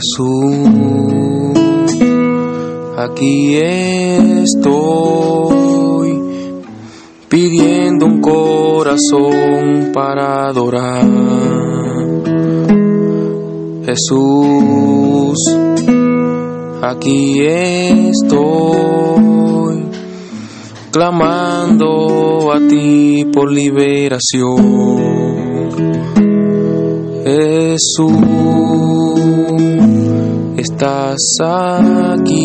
Jesús, aquí estoy pidiendo un corazón para adorar. Jesús, aquí estoy clamando a ti por liberación. Jesús, estás aquí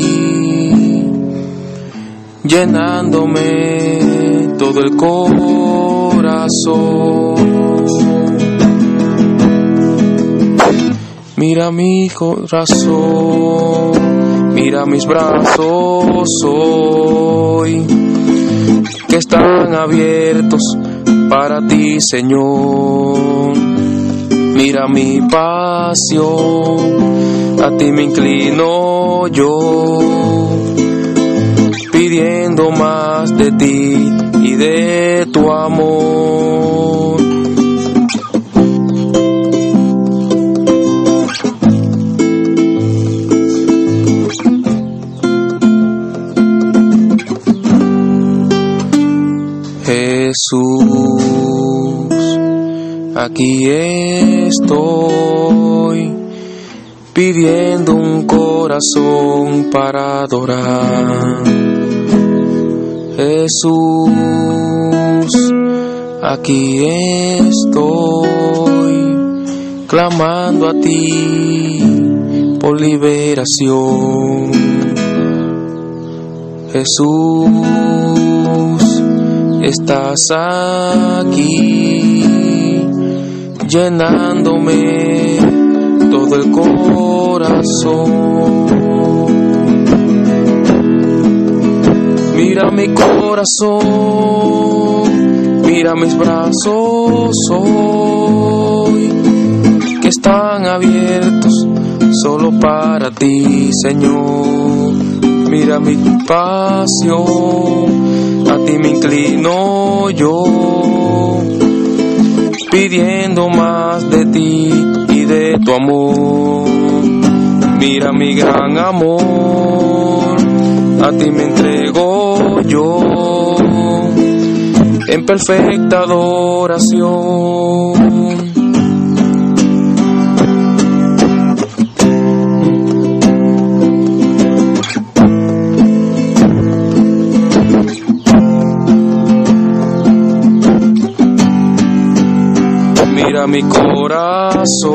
llenándome todo el corazón. Mira mi corazón, mira mis brazos hoy, que están abiertos para ti, Señor. Mira mi pasión, a ti me inclino yo, pidiendo más de ti y de tu amor. Jesús, aquí estoy pidiendo un corazón para adorar. Jesús, aquí estoy clamando a ti por liberación. Jesús, estás aquí llenándome todo el corazón. Mira mi corazón, mira mis brazos hoy, que están abiertos solo para ti, Señor. Mira mi pasión, a ti me inclino yo, pidiendo más de ti y de tu amor. Mira mi gran amor, a ti me entrego yo, en perfecta adoración. Mira mi corazón,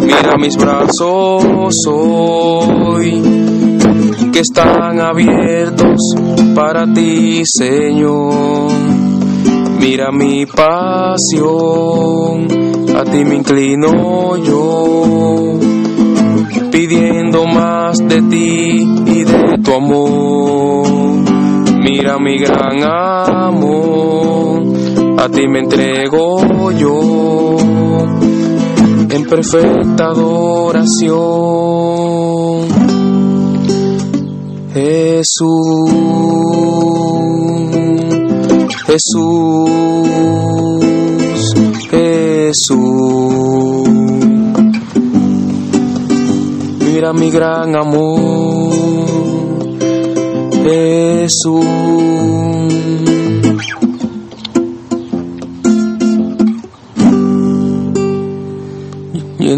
mira mis brazos hoy, que están abiertos para ti, Señor. Mira mi pasión, a ti me inclino yo, pidiendo más de ti y de tu amor. Mira mi gran amor, a ti me entrego yo en perfecta adoración. Jesús, Jesús, Jesús. Mira mi gran amor, Jesús.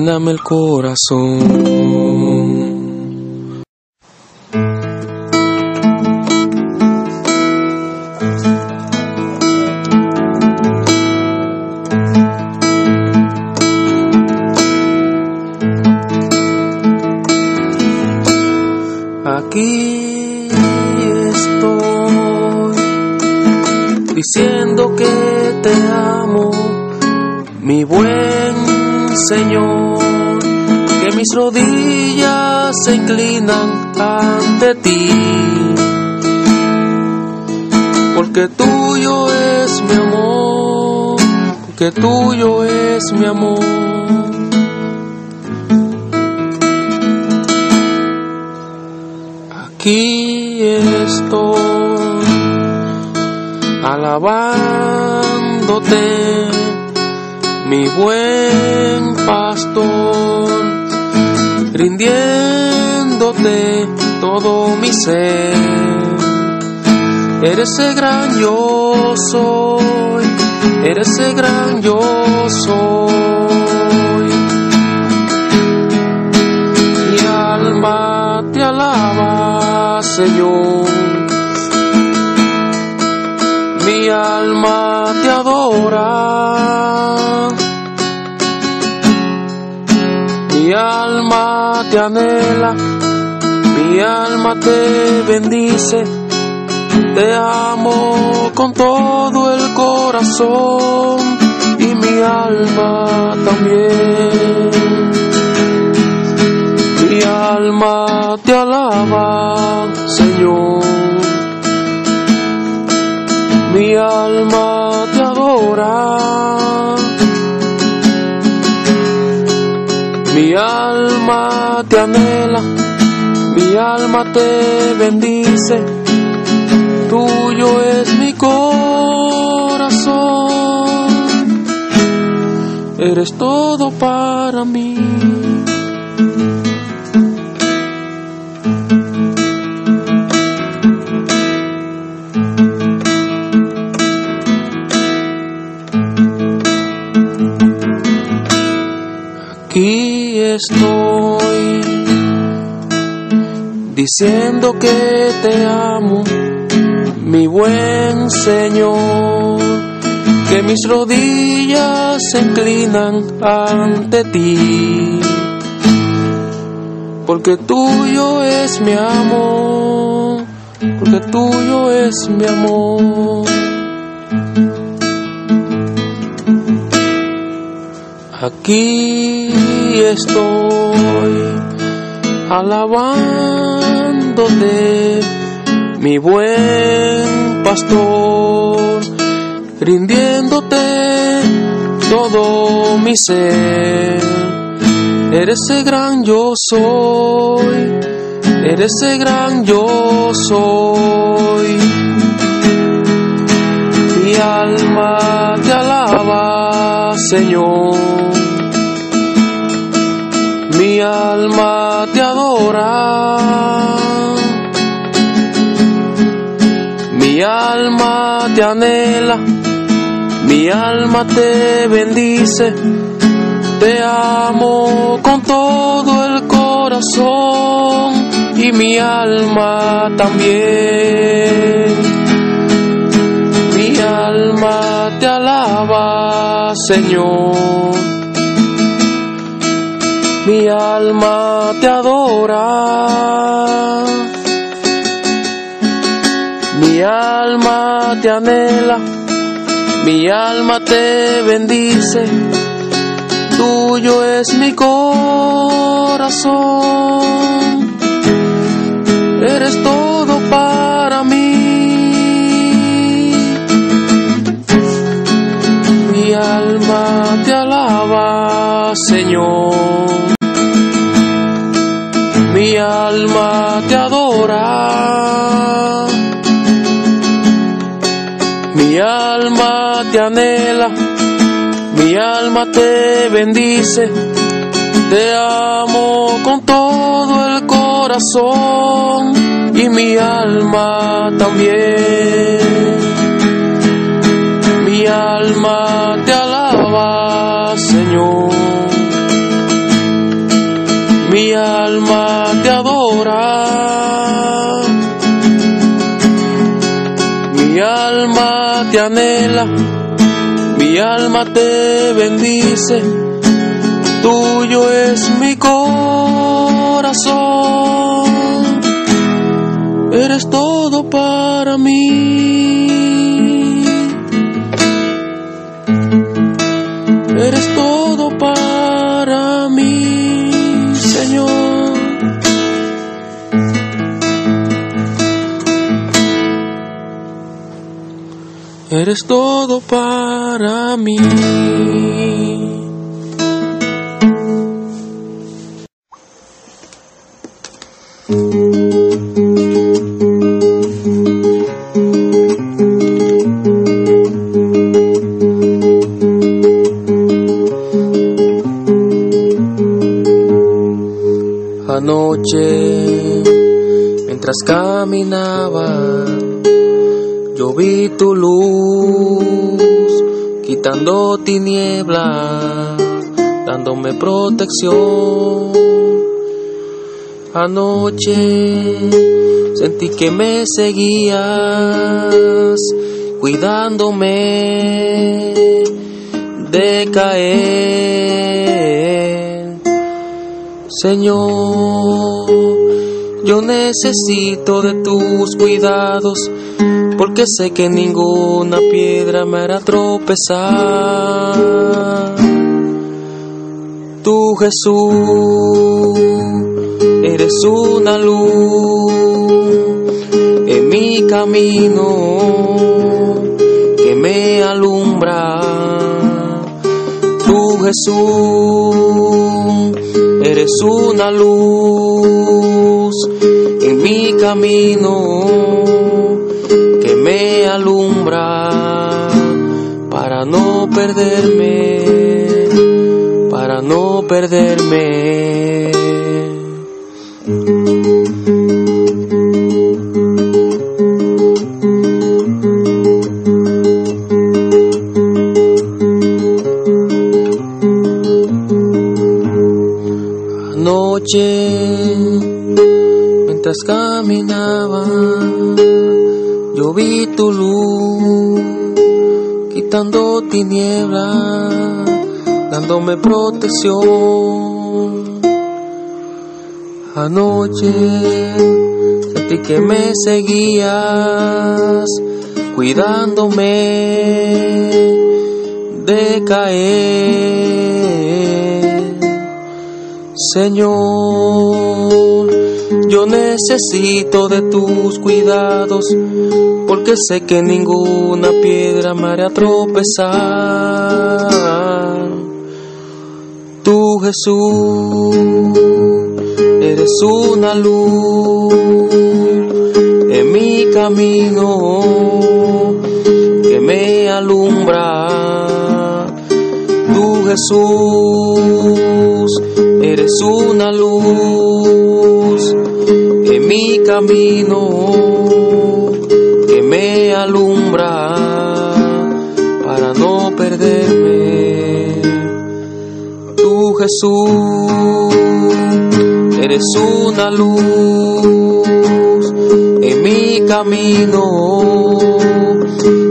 Lléname el corazón. Se inclinan ante ti, porque tuyo es mi amor, que tuyo es mi amor. Aquí estoy alabándote mi buen pastor, todo mi ser. Eres el gran yo soy, eres el gran yo soy. Mi alma te alaba, Señor. Mi alma te adora. Mi alma te anhela, mi alma te bendice, te amo con todo el corazón y mi alma también. Mi alma te alaba, Señor. Mi alma te adora. Mi alma te anhela, alma te bendice, tuyo es mi corazón, eres todo para mí. Aquí estoy diciendo que te amo, mi buen Señor, que mis rodillas se inclinan ante ti, porque tuyo es mi amor, porque tuyo es mi amor. Aquí estoy alabándote, mi buen pastor, rindiéndote todo mi ser. Eres el gran yo soy, eres el gran yo soy. Mi alma te alaba, Señor. Mi alma alma te anhela. Mi alma te bendice. Te amo con todo el corazón y mi alma también. Mi alma te alaba, Señor. Mi alma te adora. Alma te anhela. Mi alma te bendice. Tuyo es mi corazón. Eres todo para mí. Mi alma te alaba, Señor. Mi alma te adora. Mi alma te bendice. Te amo con todo el corazón y mi alma también. Mi alma te alaba, Señor. Mi alma te adora. Mi alma te anhela. Mi alma te bendice. Tuyo es mi corazón. Eres todo para mí. Eres todo para mí, Señor. Eres todo para mí. caminaba, protección. Anoche sentí que me seguías, cuidándome de caer. Señor, yo necesito de tus cuidados, porque sé que ninguna piedra me hará tropezar. Jesús, eres una luz en mi camino que me alumbra. Tú Jesús, eres una luz en mi camino que me alumbra para no perderme, no perderme. Anoche sentí que me seguías, cuidándome de caer. Señor, yo necesito de tus cuidados, porque sé que ninguna piedra me hará tropezar. Tú Jesús, eres una luz en mi camino que me alumbra. Tú Jesús, eres una luz en mi camino que me alumbra para no perderme. Tú Jesús, eres una luz en mi camino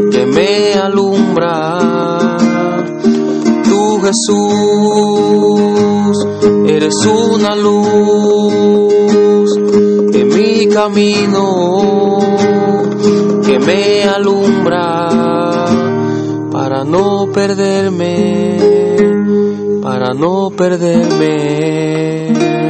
que me alumbra. Tú Jesús, eres una luz en mi camino que me alumbra para no perderme, para no perderme.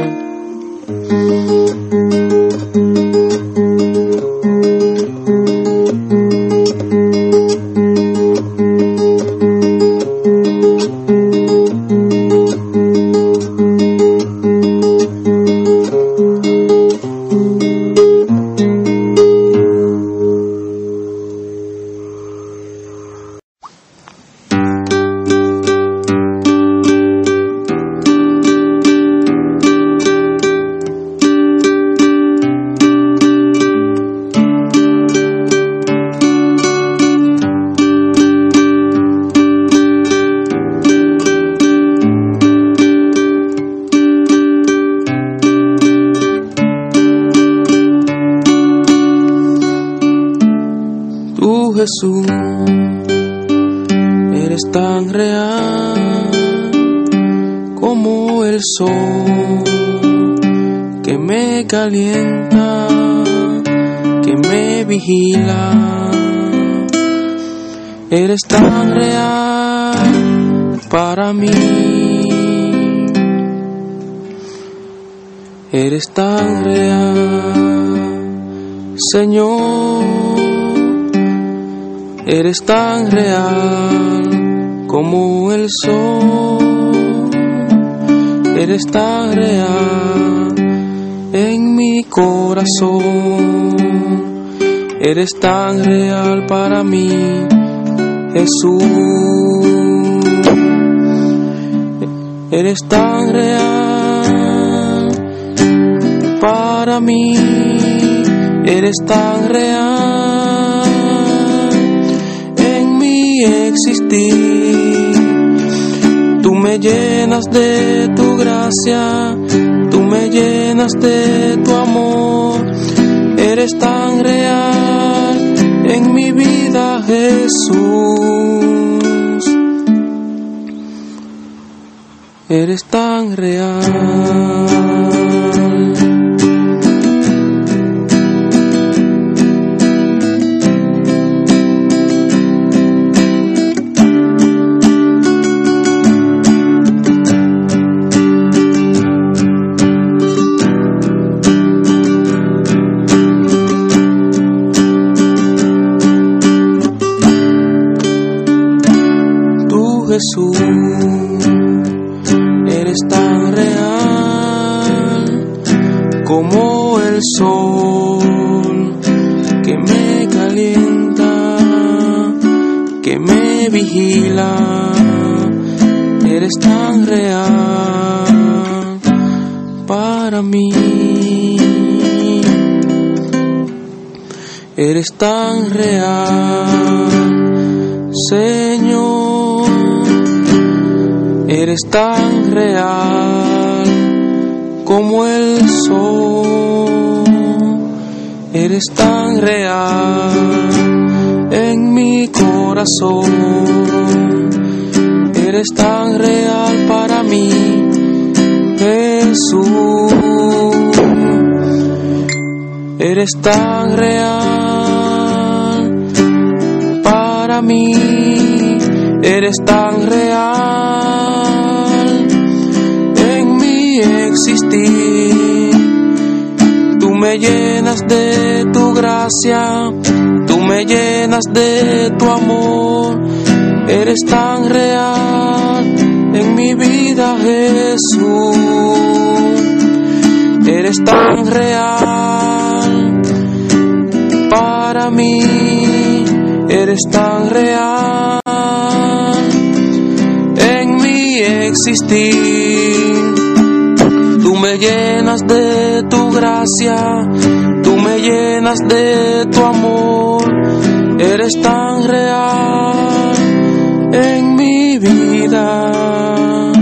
Eres tan real como el sol. Eres tan real en mi corazón. Eres tan real para mí, Jesús. Eres tan real para mí. eres tan real existir. Tú me llenas de tu gracia, tú me llenas de tu amor, eres tan real en mi vida Jesús. Eres tan real. Eres tan real, Señor. Eres tan real como el sol. Eres tan real en mi corazón. Eres tan real para mí, Jesús. Eres tan real mí. Eres tan real en mi existir. Tú me llenas de tu gracia, tú me llenas de tu amor. Eres tan real en mi vida, Jesús. Eres tan real para mí. Eres tan real en mi existir. Tú me llenas de tu gracia, tú me llenas de tu amor. Eres tan real en mi vida,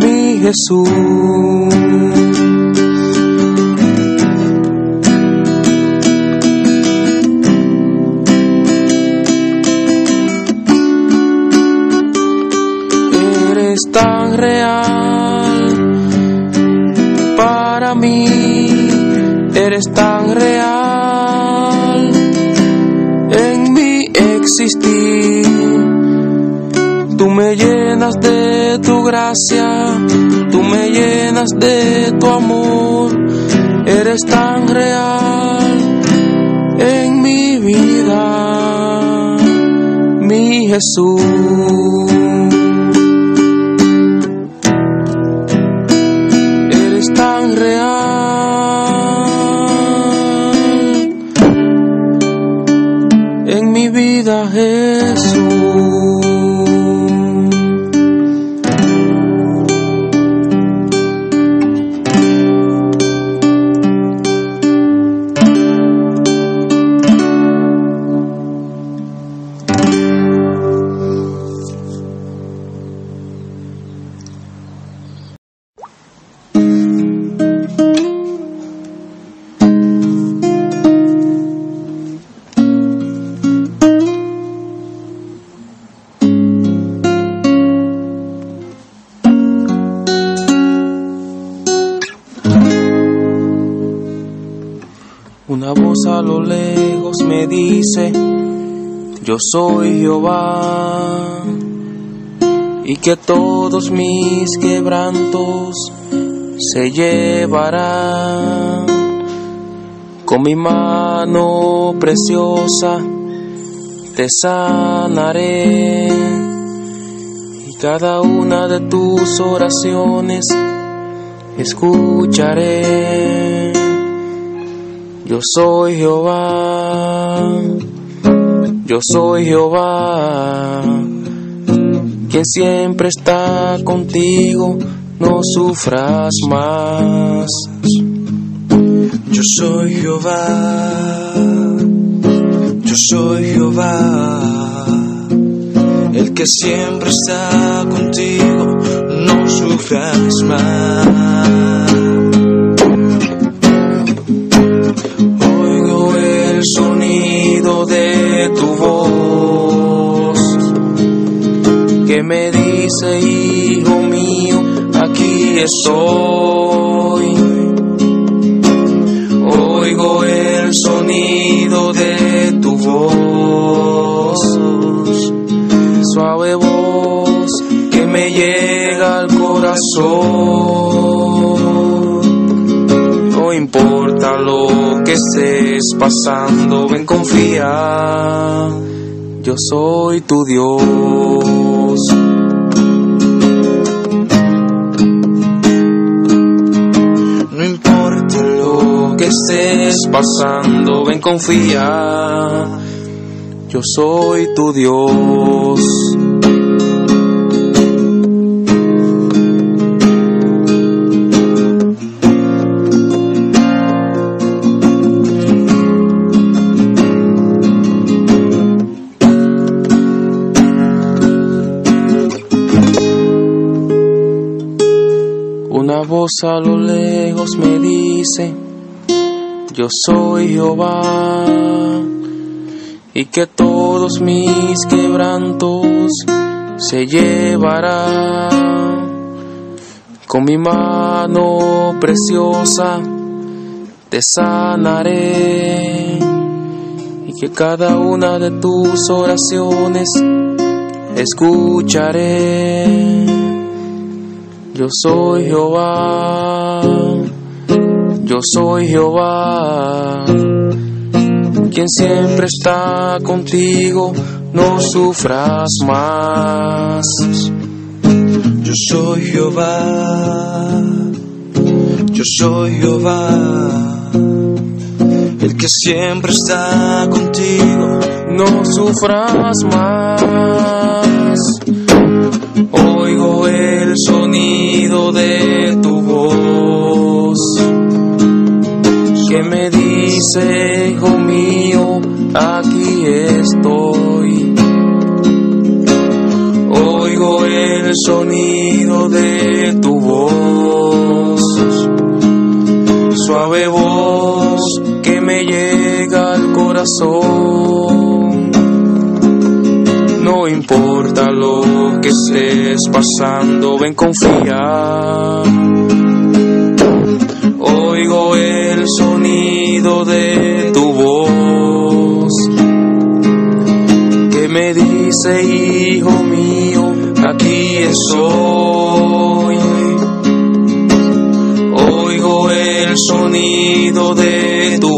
mi Jesús. Eres tan real para mí, eres tan real en mi existir. Tú me llenas de tu gracia, tú me llenas de tu amor, eres tan real en mi vida, mi Jesús. Soy Jehová, y que todos mis quebrantos se llevarán. Con mi mano preciosa te sanaré, y cada una de tus oraciones escucharé. Yo soy Jehová, yo soy Jehová, quien siempre está contigo, no sufras más. Yo soy Jehová, yo soy Jehová, el que siempre está contigo, no sufras más. Oigo el sonido de dice, hijo mío, aquí estoy. Oigo el sonido de tu voz, suave voz que me llega al corazón. No importa lo que estés pasando, ven confía, yo soy tu Dios. Que estés pasando, ven confía, yo soy tu Dios. Una voz a lo lejos me dice, yo soy Jehová, y que todos mis quebrantos se llevará. Con mi mano preciosa te sanaré, y que cada una de tus oraciones escucharé. Yo soy Jehová, yo soy Jehová, quien siempre está contigo, no sufras más. Yo soy Jehová, yo soy Jehová, el que siempre está contigo, no sufras más. Oigo el sonido de tu voz que me dice, hijo mío, aquí estoy. Oigo el sonido de tu voz, suave voz que me llega al corazón. No importa lo que estés pasando, ven confía. De tu voz que me dice, hijo mío, aquí estoy. Oigo el sonido de tu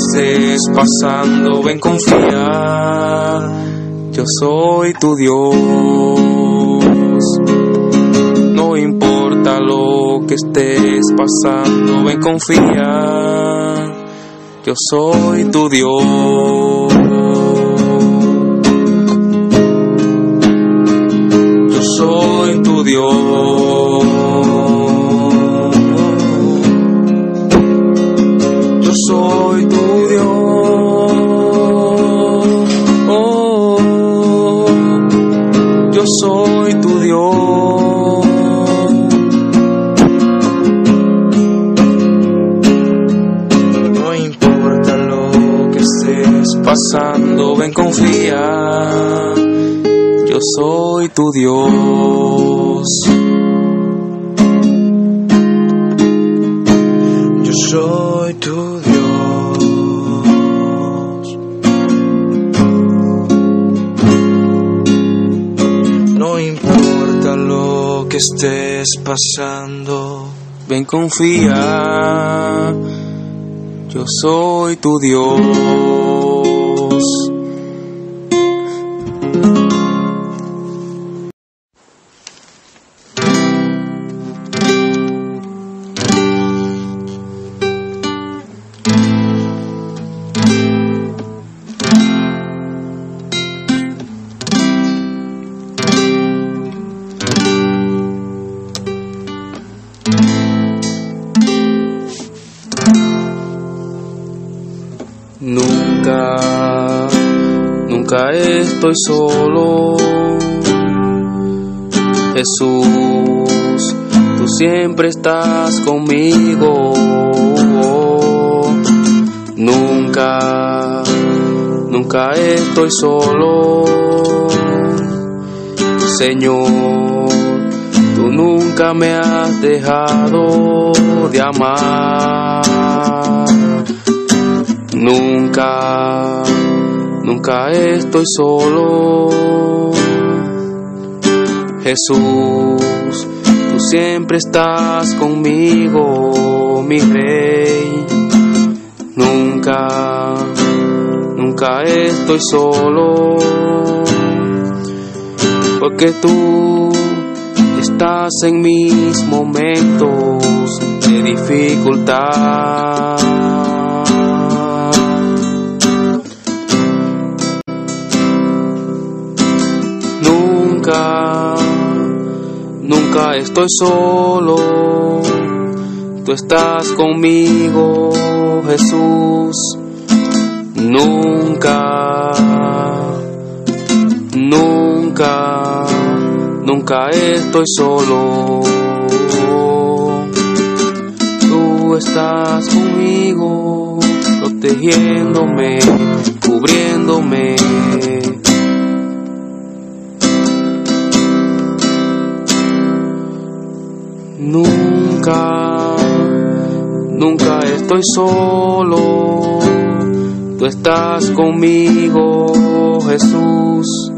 estés pasando, ven confía, yo soy tu Dios. No importa lo que estés pasando, ven confía, yo soy tu Dios. Yo soy tu Dios. Soy tu Dios. Yo soy tu Dios. No importa lo que estés pasando, ven confía. Yo soy tu Dios. Solo. Jesús, tú siempre estás conmigo. Nunca, nunca estoy solo. Señor, tú nunca me has dejado de amar. Nunca, nunca estoy solo. Jesús, tú siempre estás conmigo, mi rey. Nunca, nunca estoy solo. Porque tú estás en mis momentos de dificultad. Estoy solo. Tú estás conmigo, Jesús. Nunca, nunca, nunca estoy solo. Tú estás conmigo, protegiéndome, cubriéndome. Nunca, nunca estoy solo. Tú estás conmigo, Jesús.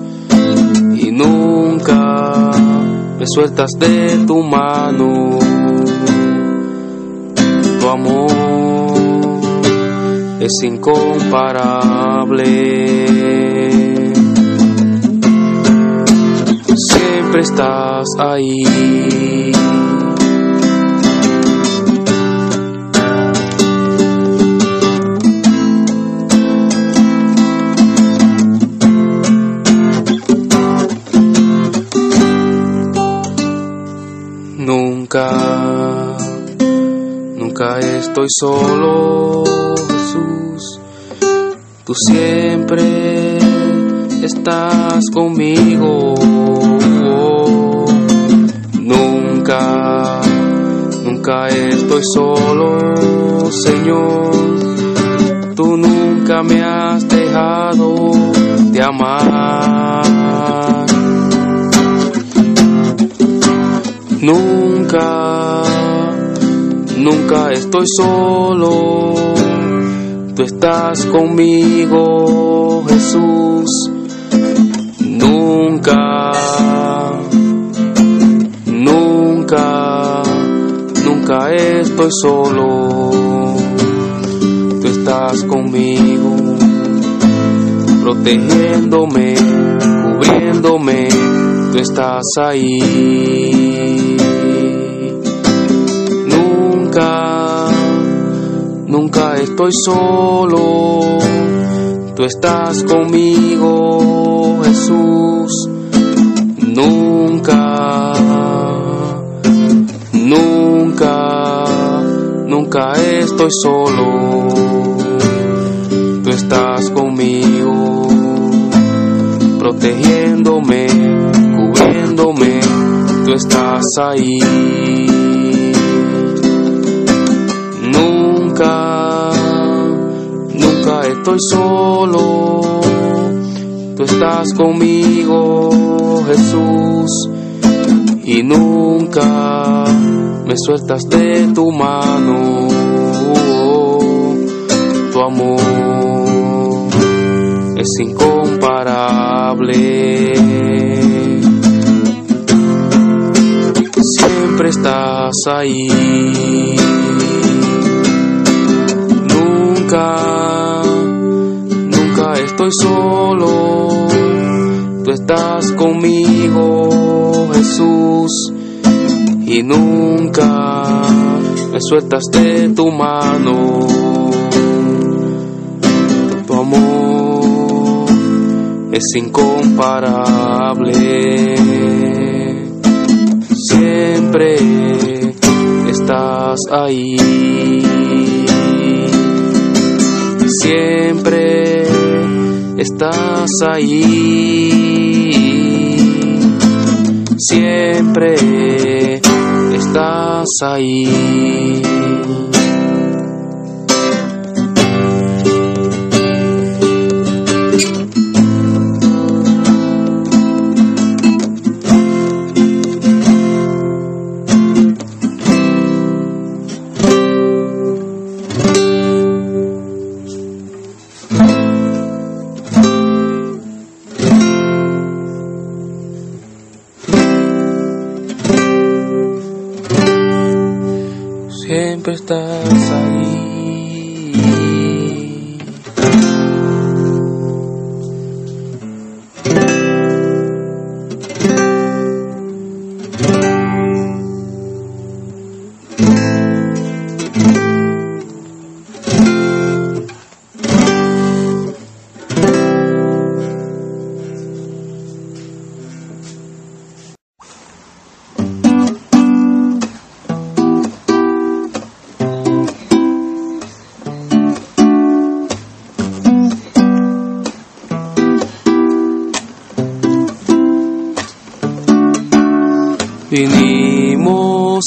Y nunca me sueltas de tu mano. Tu amor es incomparable. Siempre estás ahí. Nunca estoy solo, Jesús. Tú siempre estás conmigo. Nunca, nunca estoy solo, Señor. Tú nunca me has dejado de amar. Nunca, nunca estoy solo. Tú estás conmigo, Jesús. Nunca, nunca, nunca estoy solo. Tú estás conmigo, protegiéndome, cubriéndome. Tú estás ahí. Estoy solo. Tú estás conmigo, Jesús. Nunca, nunca, nunca estoy solo. Tú estás conmigo, protegiéndome, cubriéndome. Tú estás ahí. Estoy solo. Tú estás conmigo, Jesús. Y nunca me sueltas de tu mano. Tu amor es incomparable. Siempre estás ahí. Solo. Tú estás conmigo, Jesús. Y nunca me sueltas de tu mano. Tu amor es incomparable. Siempre estás ahí. Siempre estás ahí. Siempre estás ahí.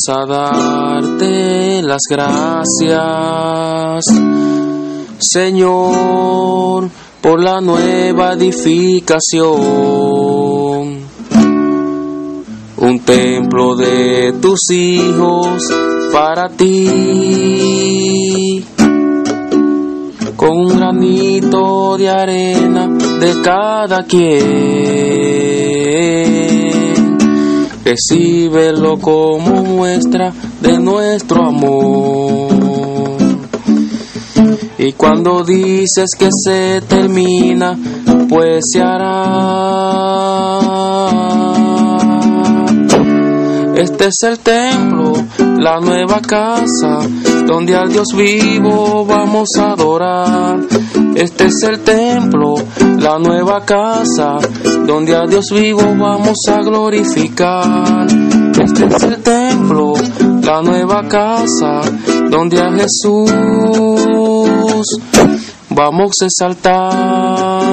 A darte las gracias, Señor, por la nueva edificación. Un templo de tus hijos para ti, con un granito de arena de cada quien recíbelo como muestra de nuestro amor. Y cuando dices que se termina, pues se hará. Este es el templo, la nueva casa, donde al Dios vivo vamos a adorar. Este es el templo, la nueva casa, donde a Dios vivo vamos a glorificar. Este es el templo, la nueva casa, donde a Jesús vamos a exaltar.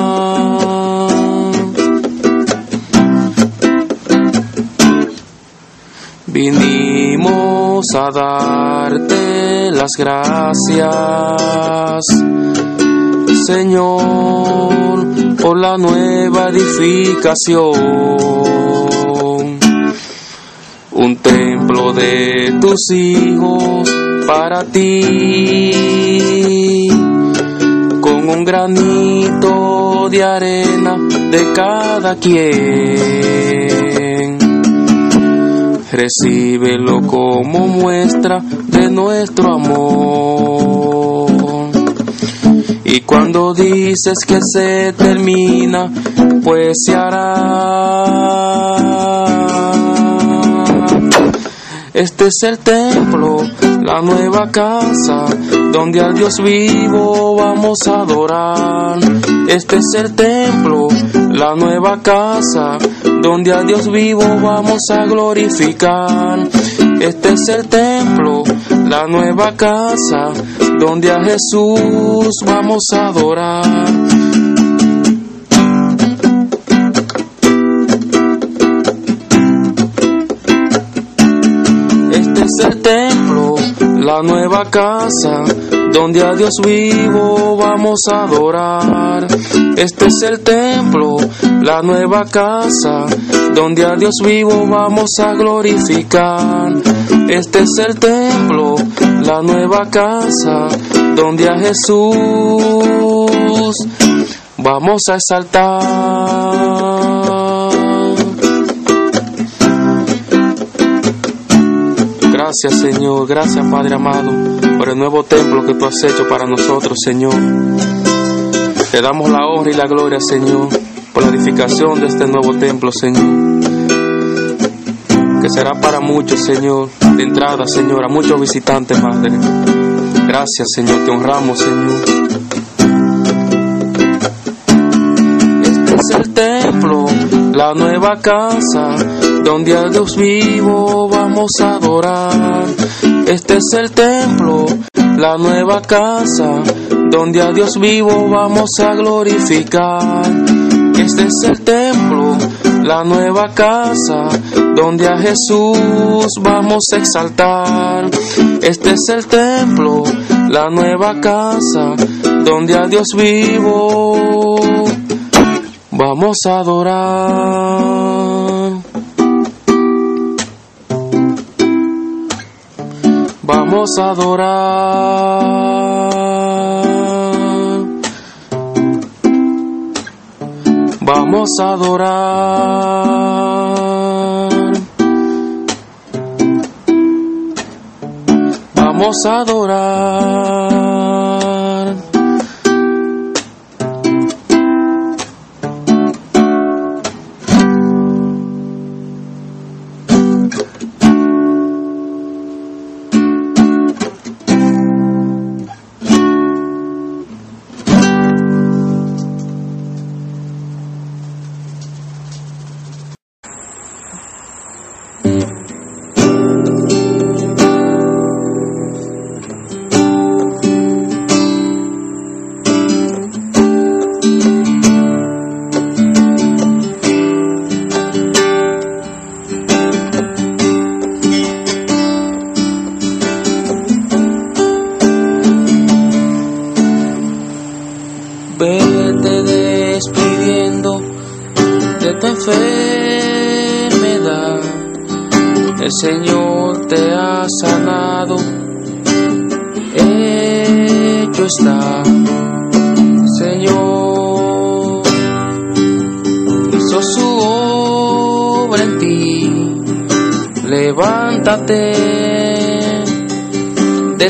Vinimos a darte las gracias, Señor, por la nueva edificación. Un templo de tus hijos para ti, con un granito de arena de cada quien recíbelo como muestra de nuestro amor. Y cuando dices que se termina, pues se hará. Este es el templo, la nueva casa, donde al Dios vivo vamos a adorar. Este es el templo, la nueva casa, donde a Dios vivo vamos a glorificar. Este es el templo, la nueva casa, donde a Jesús vamos a adorar. Este es el templo, la nueva casa, donde a Dios vivo vamos a adorar. Este es el templo, la nueva casa, donde a Dios vivo vamos a glorificar. Este es el templo, la nueva casa, donde a Jesús vamos a exaltar. Gracias Señor, gracias Padre amado por el nuevo templo que tú has hecho para nosotros Señor. Te damos la honra y la gloria Señor por la edificación de este nuevo templo Señor. Será para muchos Señor, de entrada Señor, a muchos visitantes Padre. Gracias Señor, te honramos Señor. Este es el templo, la nueva casa donde a Dios vivo vamos a adorar. Este es el templo, la nueva casa, donde a Dios vivo vamos a glorificar. Este es el templo, la nueva casa, donde a Jesús vamos a exaltar. Este es el templo, la nueva casa, donde a Dios vivo vamos a adorar. Vamos a adorar. Vamos a adorar. Vamos a adorar.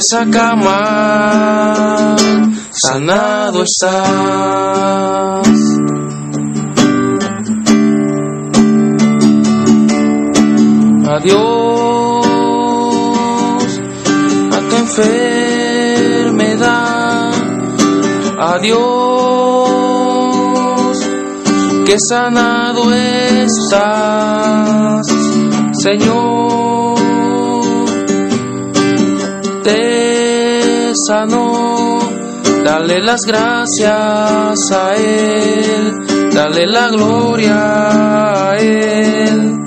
Esa cama sanado estás. Adiós a tu enfermedad. Adiós, que sanado estás, Señor. Sanó Dale las gracias a Él, dale la gloria a Él.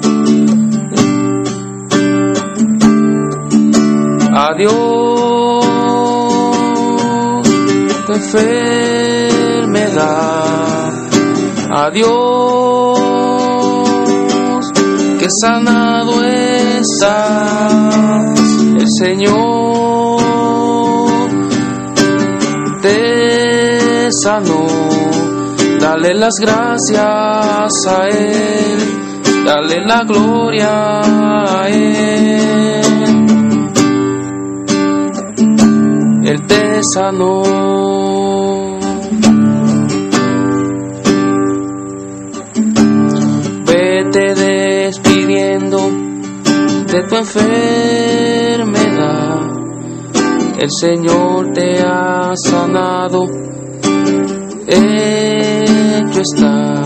Adiós, tu enfermedad. Adiós, que sanado estás, el Señor Dale las gracias a Él, dale la gloria a Él. Él te sanó. Vete despidiendo de tu enfermedad el Señor te ha sanado, hecho está.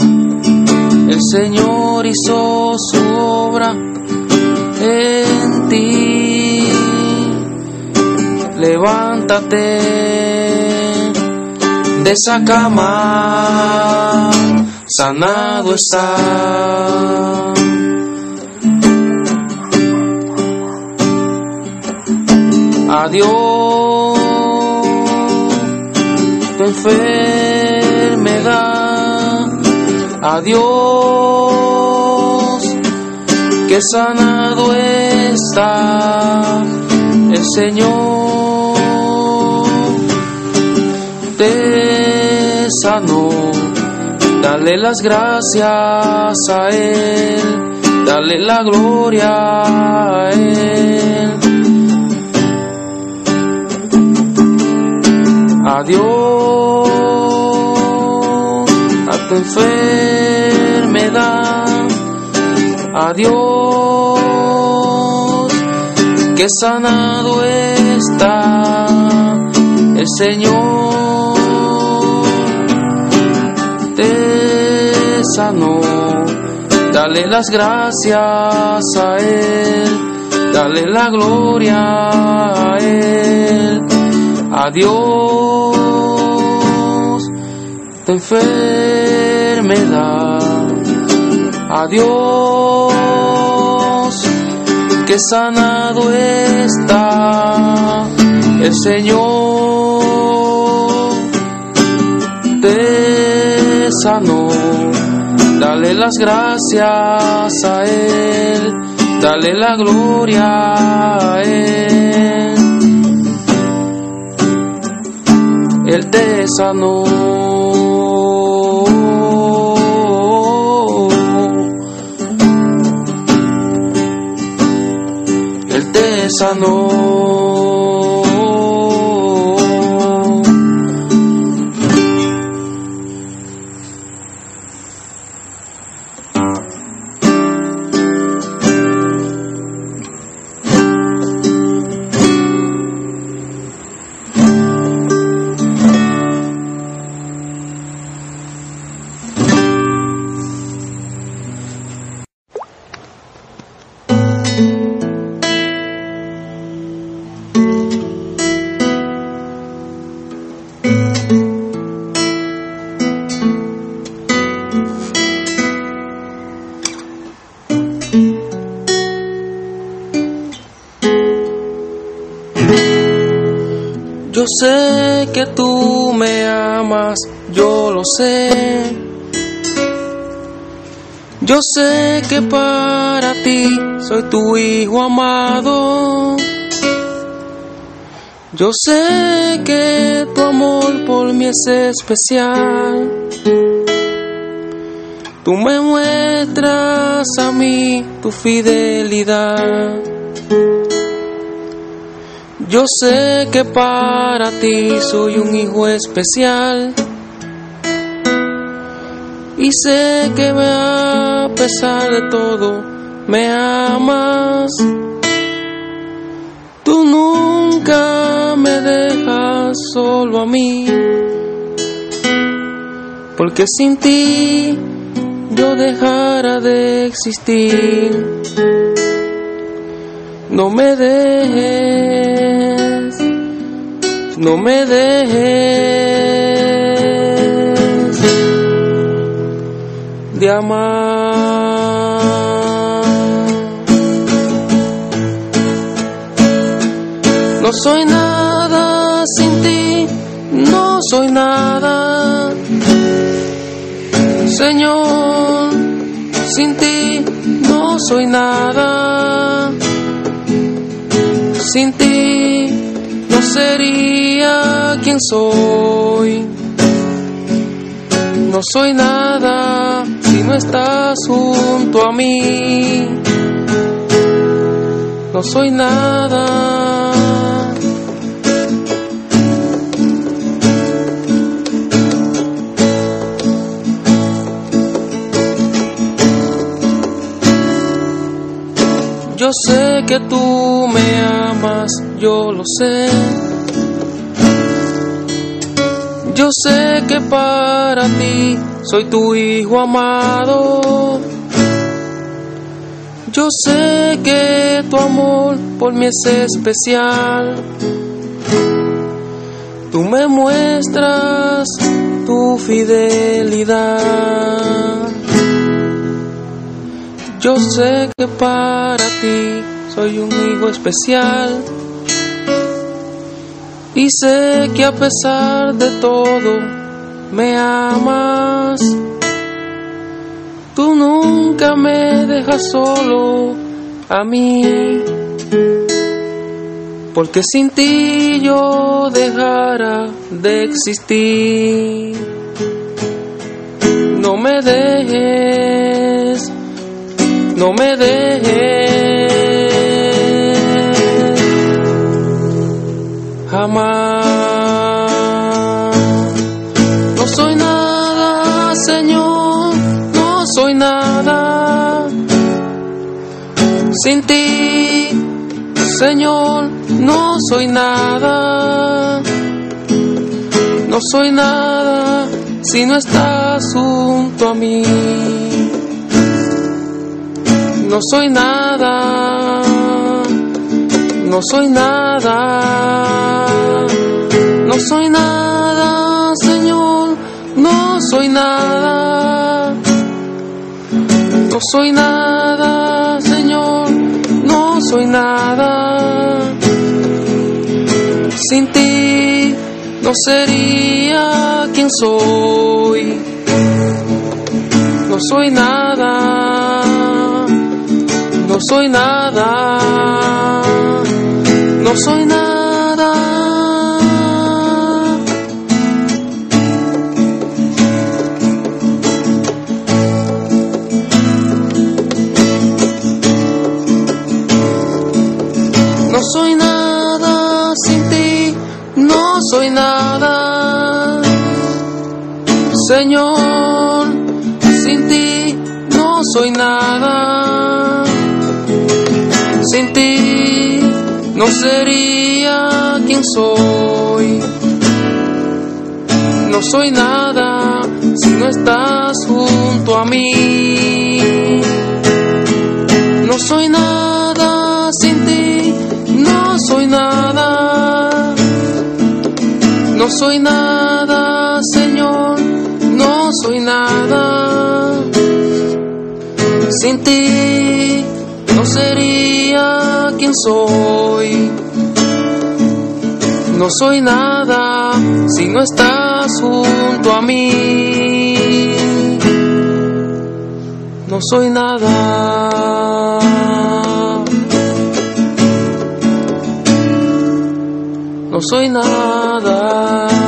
El Señor hizo su obra en ti. Levántate de esa cama, sanado está. Adiós, enfermedad. Adiós, que sanado está el Señor. Te sanó, dale las gracias a Él, dale la gloria Adiós, que sanado está el Señor. Te sanó, dale las gracias a Él, dale la gloria a Él. Adiós esta enfermedad. Adiós, que sanado está el Señor. Te sanó, dale las gracias a Él, dale la gloria a Él. Él te sanó. Sanó. Sé que tú me amas, yo lo sé. Yo sé que para ti soy tu hijo amado. Yo sé que tu amor por mí es especial. Tú me muestras a mí tu fidelidad. Yo sé que para ti soy un hijo especial. Y sé que a pesar de todo me amas. Tú nunca me dejas solo a mí. Porque sin ti yo dejara de existir. No me dejes, no me dejes de amar. No soy nada sin ti, no soy nada. Señor, sin ti no soy nada. Sin ti sería quien soy. No soy nada si no estás junto a mí. No soy nada. Yo sé que tú me amas, yo lo sé. Yo sé que para ti soy tu hijo amado. Yo sé que tu amor por mí es especial. Tú me muestras tu fidelidad. Yo sé que para ti soy un hijo especial. Y sé que a pesar de todo me amas. Tú nunca me dejas solo a mí. Porque sin ti yo dejara de existir. No me dejes no me dejes Señor, no soy nada. No soy nada si no estás junto a mí. No soy nada, no soy nada, no soy nada, Señor, no soy nada, no soy nada, soy nada. Sin ti no sería quien soy, no soy nada, no soy nada, no soy nada. Señor, sin ti no soy nada. Sin ti no sería quien soy. No soy nada si no estás junto a mí. No soy nada sin ti, no soy nada. No soy nada, Sin ti no sería quien soy. No soy nada si no estás junto a mí. No soy nada. no soy nada.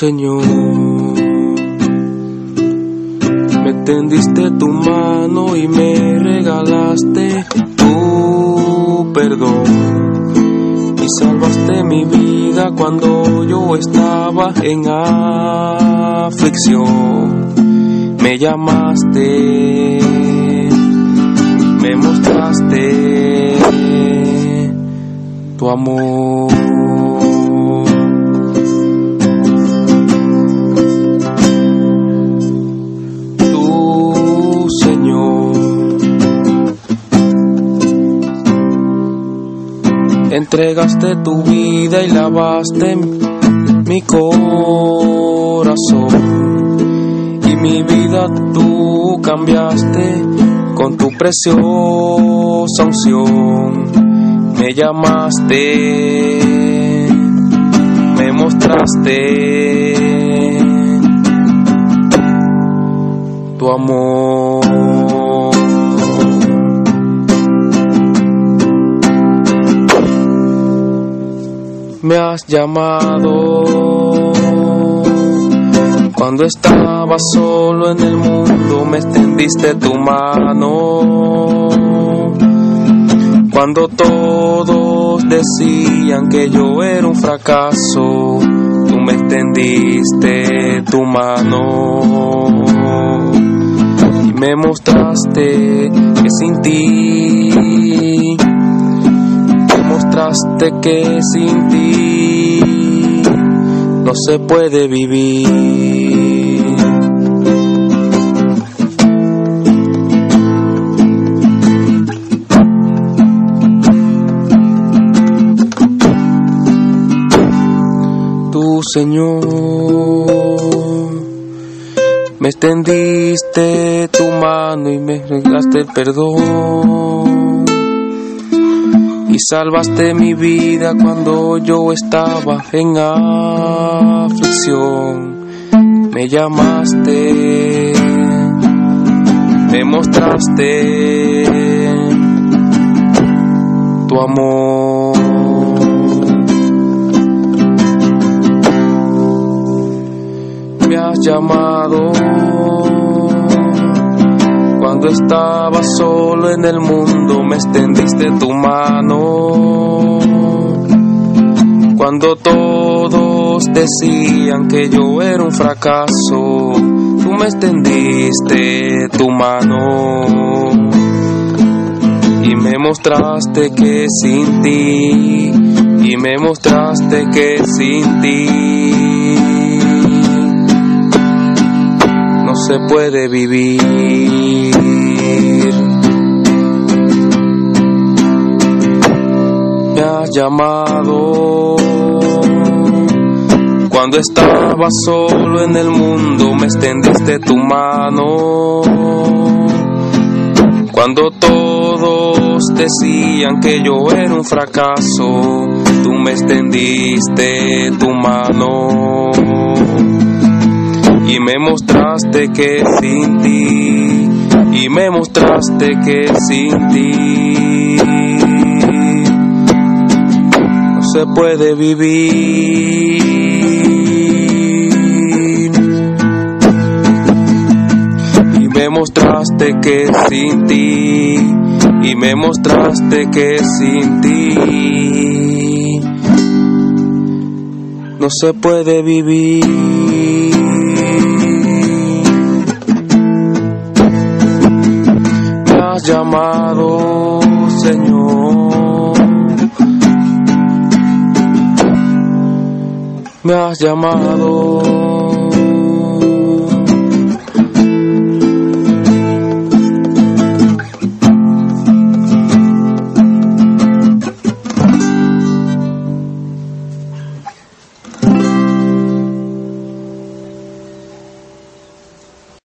Señor. Me tendiste tu mano y me regalaste tu perdón. Y salvaste mi vida cuando yo estaba en aflicción. Me llamaste, me mostraste tu amor. Entregaste tu vida y lavaste mi corazón. Y mi vida tú cambiaste con tu preciosa unción. Me llamaste, me mostraste tu amor. Llamado. Cuando estaba solo en el mundo me extendiste tu mano. Cuando todos decían que yo era un fracaso, tú me extendiste tu mano. Y me mostraste que sin ti que sin ti no se puede vivir. Tú, Señor, me extendiste tu mano y me regaste el perdón y salvaste mi vida cuando yo estaba en aflicción. Me llamaste, me mostraste tu amor. Me has llamado cuando estaba solo en el mundo, me extendiste tu mano. Cuando todos decían que yo era un fracaso, tú me extendiste tu mano y me mostraste que sin ti, y me mostraste que sin ti no se puede vivir. Llamado. Cuando estaba solo en el mundo, me extendiste tu mano. Cuando todos decían que yo era un fracaso, tú me extendiste tu mano. Y me mostraste que sin ti, y me mostraste que sin ti se puede vivir. Y me mostraste que sin ti, y me mostraste que sin ti no se puede vivir. Me has llamado, Señor. Me has llamado.